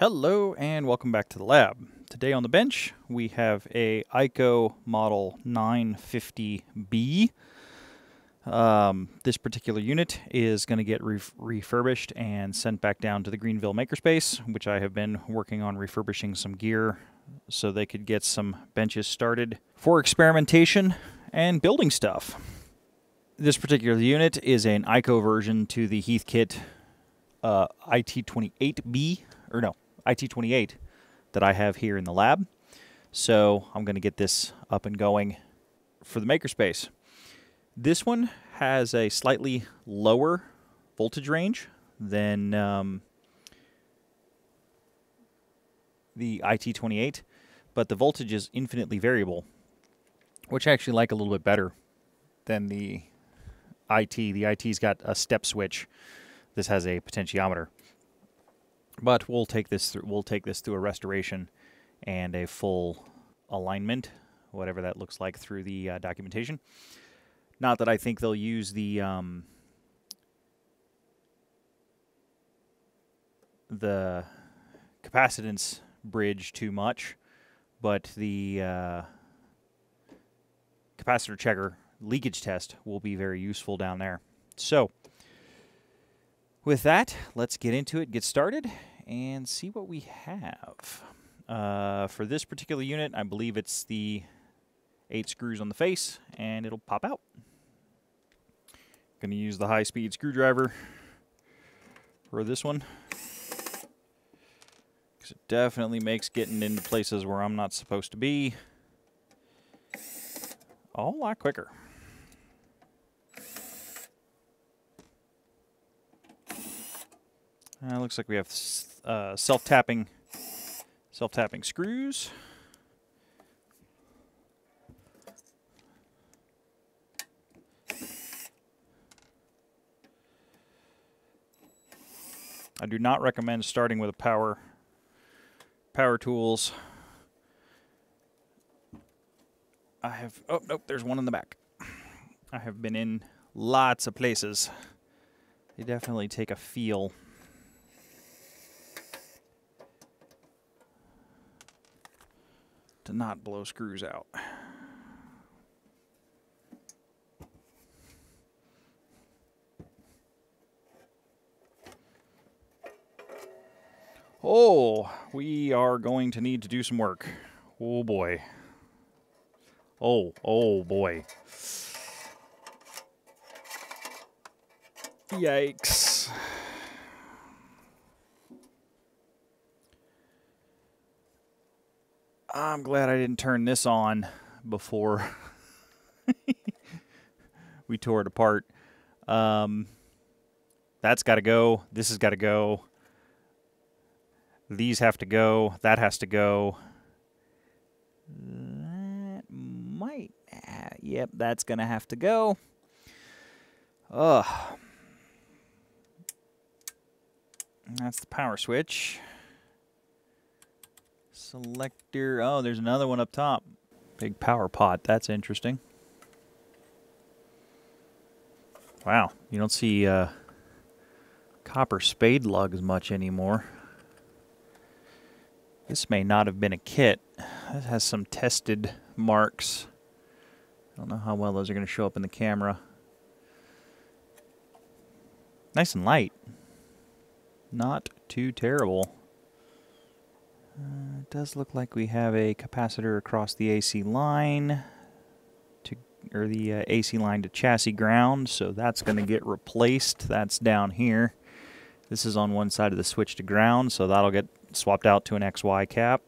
Hello and welcome back to the lab. Today on the bench we have a Eico model 950B. Um, this particular unit is going to get ref refurbished and sent back down to the Greenville Makerspace, which I have been working on refurbishing some gear so they could get some benches started for experimentation and building stuff. This particular unit is an Eico version to the Heathkit uh, IT28B, or no, IT28 that I have here in the lab. So I'm going to get this up and going for the makerspace. This one has a slightly lower voltage range than um, the IT28, but the voltage is infinitely variable, which I actually like a little bit better than the IT. The IT's got a step switch. This has a potentiometer. But we'll take this through we'll take this through a restoration and a full alignment, whatever that looks like through the uh, documentation. Not that I think they'll use the um, the capacitance bridge too much, but the uh, capacitor checker leakage test will be very useful down there. So, with that, let's get into it, get started, and see what we have. Uh, for this particular unit, I believe it's the eight screws on the face, and it'll pop out. Going to use the high-speed screwdriver for this one. Because it definitely makes getting into places where I'm not supposed to be a whole lot quicker. Uh, looks like we have uh, self-tapping self-tapping screws. I do not recommend starting with a power power tools. I have oh nope, there's one in the back. I have been in lots of places. They definitely take a feel. To not blow screws out. Oh, we are going to need to do some work. Oh boy. Oh, oh boy. Yikes. I'm glad I didn't turn this on before we tore it apart. Um, that's got to go. This has got to go. These have to go. That has to go. That might. Yep, that's going to have to go. Ugh. That's the power switch. Selector. Oh, there's another one up top. Big power pot. That's interesting. Wow, you don't see uh, copper spade lugs much anymore. This may not have been a kit. It has some tested marks. I don't know how well those are going to show up in the camera. Nice and light. Not too terrible. Uh, it does look like we have a capacitor across the AC line to or the uh, AC line to chassis ground, so that's going to get replaced. That's down here. This is on one side of the switch to ground, so that'll get swapped out to an XY cap.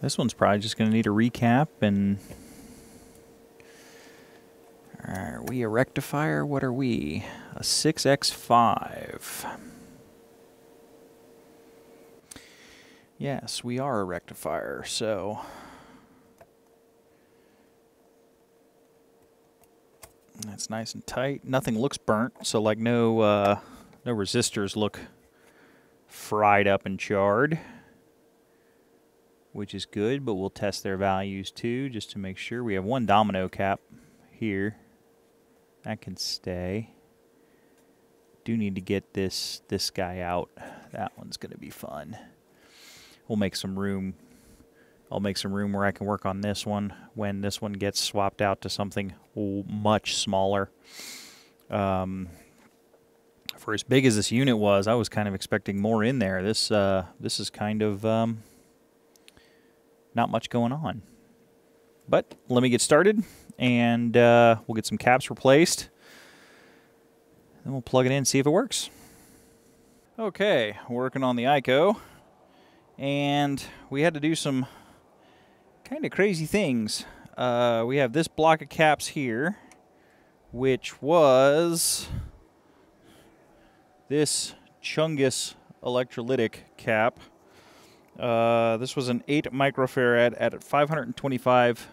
This one's probably just going to need a recap and are we a rectifier? What are we? A 6X5. Yes, we are a rectifier, so... That's nice and tight. Nothing looks burnt, so like no uh, no resistors look fried up and charred, which is good, but we'll test their values too just to make sure. We have one domino cap here. That can stay. Do need to get this this guy out. That one's going to be fun. We'll make some room. I'll make some room where I can work on this one when this one gets swapped out to something much smaller. Um, for as big as this unit was, I was kind of expecting more in there. This uh, this is kind of um, not much going on. But let me get started, and uh, we'll get some caps replaced. Then we'll plug it in, and see if it works. Okay, working on the Eico, and we had to do some kind of crazy things. Uh, we have this block of caps here, which was this Chungus electrolytic cap. Uh, this was an 8 microfarad at 525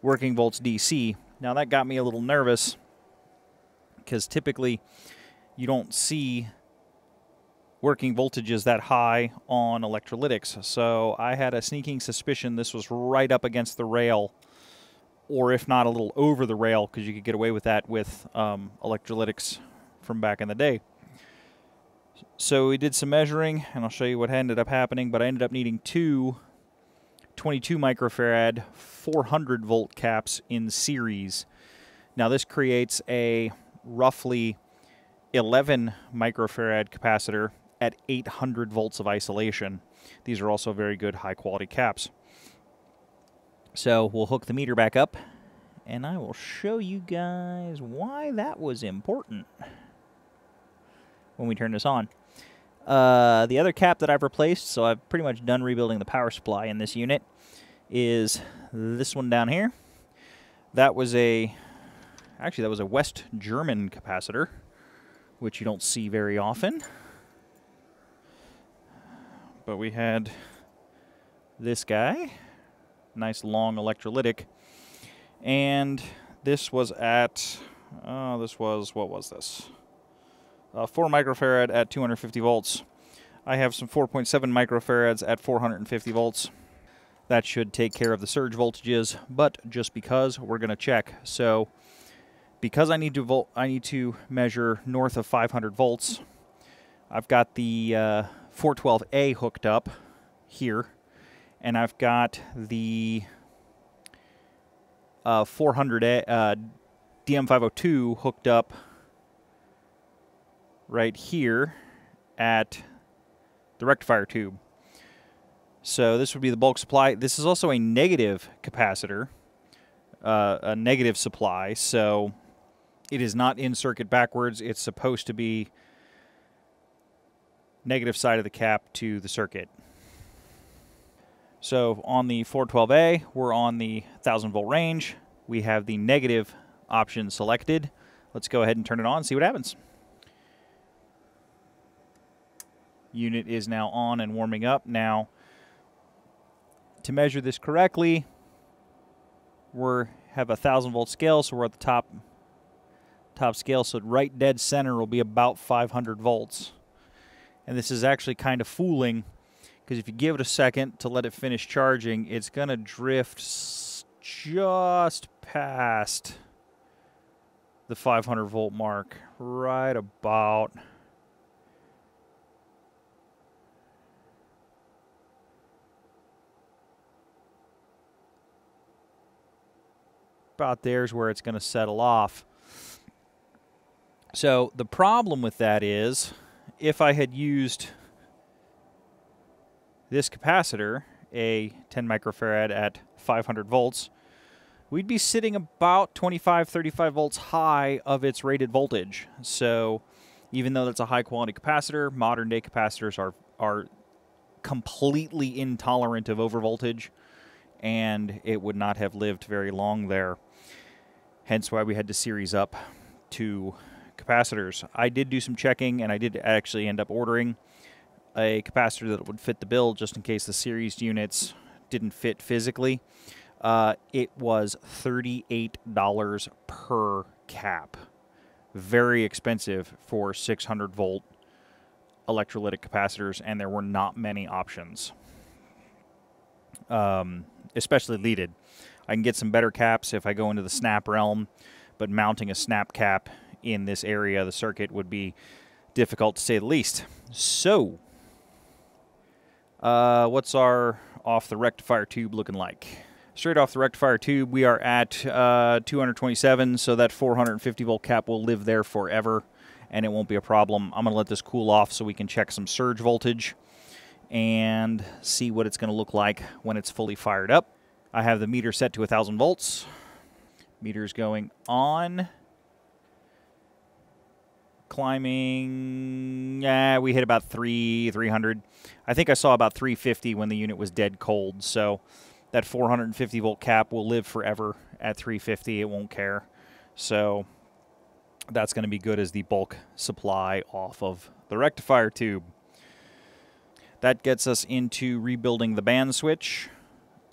working volts DC. Now that got me a little nervous because typically you don't see working voltages that high on electrolytics. So I had a sneaking suspicion this was right up against the rail, or if not a little over the rail, because you could get away with that with um, electrolytics from back in the day. So we did some measuring, and I'll show you what ended up happening, but I ended up needing two 22 microfarad 400 volt caps in series. Now this creates a roughly 11 microfarad capacitor at 800 volts of isolation. These are also very good high quality caps. So we'll hook the meter back up and I will show you guys why that was important when we turn this on. Uh, the other cap that I've replaced, so I've pretty much done rebuilding the power supply in this unit, is this one down here. That was a, actually that was a West German capacitor, which you don't see very often. But we had this guy, nice long electrolytic, and this was at, oh, this was, what was this? uh, 4 microfarad at 250 volts. I have some 4.7 microfarads at 450 volts. That should take care of the surge voltages, but just because we're going to check. So because I need to volt, I need to measure north of 500 volts. I've got the uh, 412A hooked up here, and I've got the uh, 400 uh, DM502 hooked up right here at the rectifier tube. So this would be the bulk supply. This is also a negative capacitor, uh, a negative supply. So it is not in circuit backwards. It's supposed to be negative side of the cap to the circuit. So on the 412A, we're on the 1000 volt range. We have the negative option selected. Let's go ahead and turn it on and see what happens. unit is now on and warming up. Now, to measure this correctly, we have a thousand volt scale, so we're at the top top scale. So right dead center will be about 500 volts, and this is actually kind of fooling because if you give it a second to let it finish charging, it's gonna drift just past the 500 volt mark, right about about there is where it's going to settle off. So the problem with that is if I had used this capacitor, a 10 microfarad at 500 volts, we'd be sitting about 25, 35 volts high of its rated voltage. So even though that's a high quality capacitor, modern day capacitors are, are completely intolerant of overvoltage and it would not have lived very long there hence why we had to series up two capacitors. I did do some checking, and I did actually end up ordering a capacitor that would fit the bill just in case the series units didn't fit physically. Uh, it was $38 per cap. Very expensive for 600 volt electrolytic capacitors, and there were not many options, um, especially leaded. I can get some better caps if I go into the snap realm, but mounting a snap cap in this area of the circuit would be difficult to say the least. So, Uh, what's our off the rectifier tube looking like? Straight off the rectifier tube, we are at uh, 227, so that 450 volt cap will live there forever, and it won't be a problem. I'm going to let this cool off so we can check some surge voltage and see what it's going to look like when it's fully fired up. I have the meter set to 1,000 volts. Meter's going on. Climbing, yeah, we hit about three, 300. I think I saw about 350 when the unit was dead cold. So that 450 volt cap will live forever at 350. It won't care. So that's going to be good as the bulk supply off of the rectifier tube. That gets us into rebuilding the band switch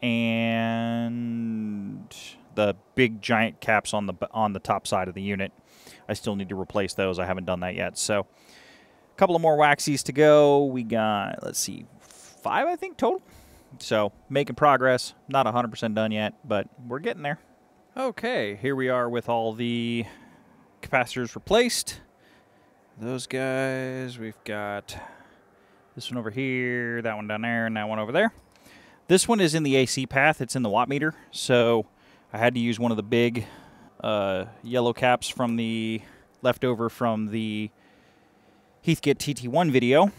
and the big giant caps on the on the top side of the unit. I still need to replace those. I haven't done that yet. So a couple of more waxies to go. We got, let's see, five, I think, total. So making progress. Not 100% done yet, but we're getting there. Okay, here we are with all the capacitors replaced. Those guys, we've got this one over here, that one down there, and that one over there. This one is in the AC path. It's in the watt meter, so I had to use one of the big uh, yellow caps from the leftover from the Heathkit TT1 video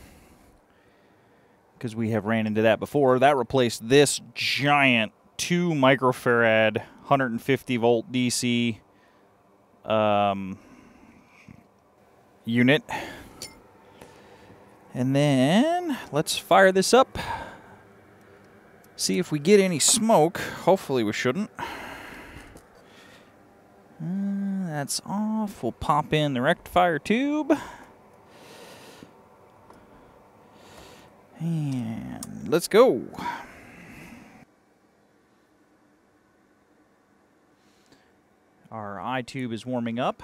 because we have ran into that before. That replaced this giant 2 microfarad 150 volt DC um, unit. And then let's fire this up. See if we get any smoke. Hopefully we shouldn't. Uh, that's off. We'll pop in the rectifier tube. And let's go. Our eye tube is warming up.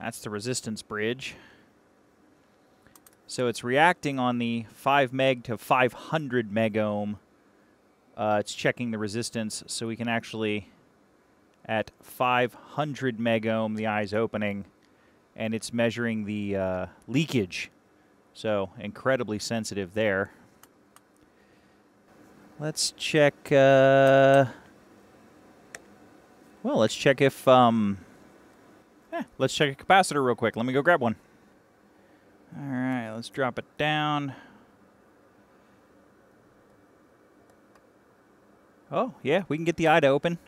That's the resistance bridge. So it's reacting on the 5 meg to 500 meg ohm. Uh, it's checking the resistance so we can actually, at 500 meg ohm, the eye's opening, and it's measuring the uh, leakage. So incredibly sensitive there. Let's check. Uh, well, let's check if um, Let's check a capacitor real quick. Let me go grab one. All right, let's drop it down. Oh, yeah, we can get the eye to open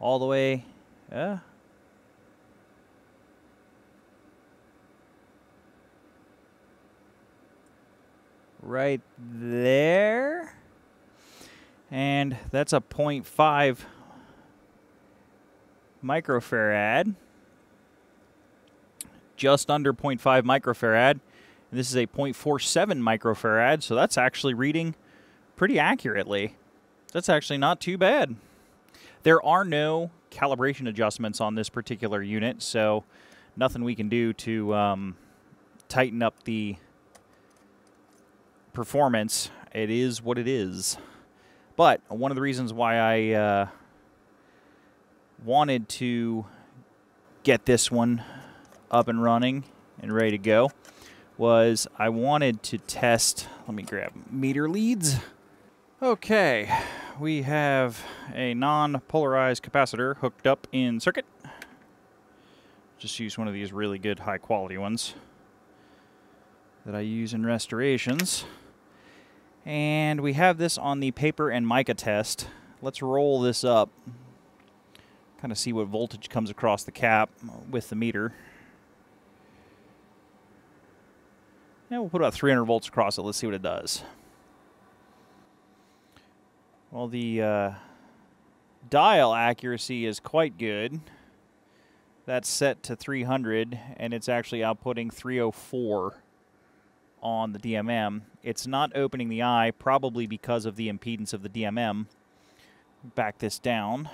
all the way. Uh, right there. And that's a 0.5 microfarad just under 0.5 microfarad. And this is a 0.47 microfarad, so that's actually reading pretty accurately. That's actually not too bad. There are no calibration adjustments on this particular unit, so nothing we can do to um, tighten up the performance. It is what it is. But one of the reasons why I uh, wanted to get this one up and running and ready to go was I wanted to test, let me grab meter leads. Okay, we have a non-polarized capacitor hooked up in circuit. Just use one of these really good high quality ones that I use in restorations. And we have this on the paper and mica test. Let's roll this up, kind of see what voltage comes across the cap with the meter. Yeah, we'll put about 300 volts across it. Let's see what it does. Well, the uh, dial accuracy is quite good. That's set to 300, and it's actually outputting 304 on the DMM. It's not opening the eye, probably because of the impedance of the DMM. Back this down.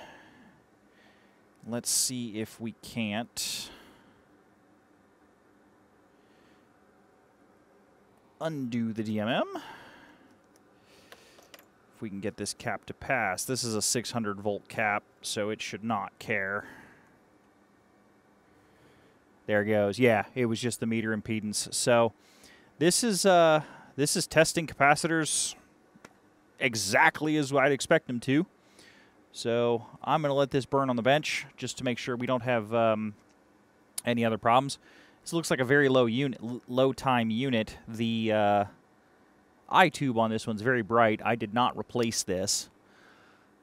let's see if we can't undo the DMM. If we can get this cap to pass. This is a 600 volt cap, so it should not care. There it goes. Yeah, it was just the meter impedance. So this is uh, this is testing capacitors exactly as I'd expect them to. So I'm going to let this burn on the bench just to make sure we don't have um, any other problems. This looks like a very low unit, low time unit. The uh, eye tube on this one's very bright. I did not replace this,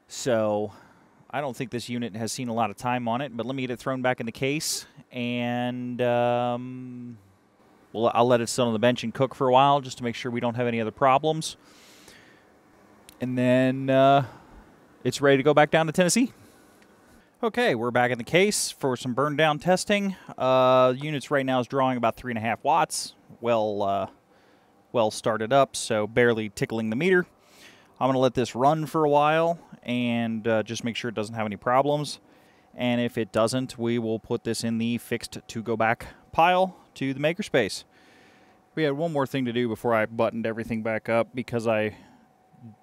so I don't think this unit has seen a lot of time on it. But let me get it thrown back in the case, and um, well, I'll let it sit on the bench and cook for a while just to make sure we don't have any other problems. And then uh, it's ready to go back down to Tennessee. Okay, we're back in the case for some burn down testing. Uh, units right now is drawing about three and a half watts. Well, uh, well started up, so barely tickling the meter. I'm going to let this run for a while and uh, just make sure it doesn't have any problems. And if it doesn't, we will put this in the fixed to go back pile to the makerspace. We had one more thing to do before I buttoned everything back up because I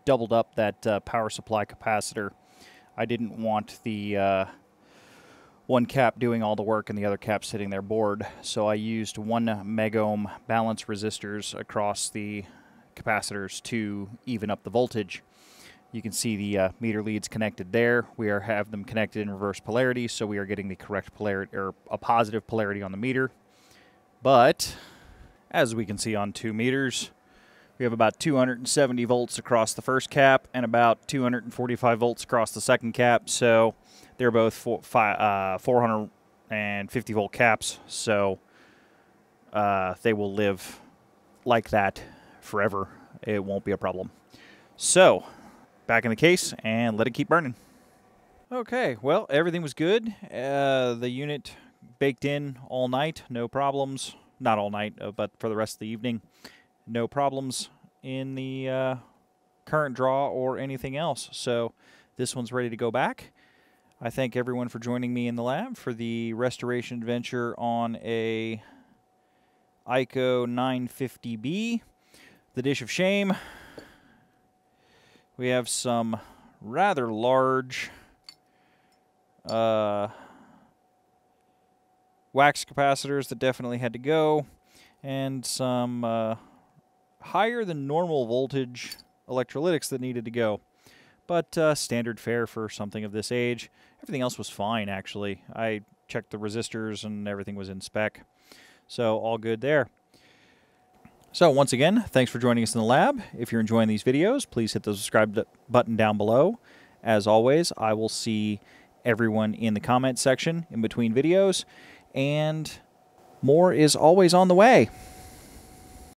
doubled up that uh, power supply capacitor. I didn't want the uh, one cap doing all the work and the other cap sitting there bored. So I used one megohm balance resistors across the capacitors to even up the voltage. You can see the uh, meter leads connected there. We are have them connected in reverse polarity, so we are getting the correct polarity or a positive polarity on the meter. But as we can see on two meters, we have about 270 volts across the first cap and about 245 volts across the second cap. So they're both four, five, uh, 450 volt caps. So uh, they will live like that forever. It won't be a problem. So back in the case and let it keep burning. Okay, well, everything was good. Uh, the unit baked in all night, no problems. Not all night, uh, but for the rest of the evening no problems in the uh, current draw or anything else. So this one's ready to go back. I thank everyone for joining me in the lab for the restoration adventure on a Eico 950B, the dish of shame. We have some rather large uh, wax capacitors that definitely had to go, and some uh, higher than normal voltage electrolytics that needed to go. But uh, standard fare for something of this age. Everything else was fine, actually. I checked the resistors and everything was in spec. So all good there. So once again, thanks for joining us in the lab. If you're enjoying these videos, please hit the subscribe button down below. As always, I will see everyone in the comment section in between videos. And more is always on the way.